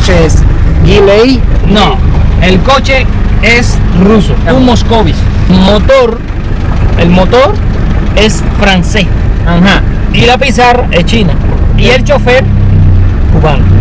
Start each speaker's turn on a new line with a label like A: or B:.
A: coche es Gilei.
B: No, el coche es ruso,
A: ah.
B: un Moscovis. Motor, el motor es francés.
A: Ajá.
B: Y la pizarra es china. Y el chofer, cubano.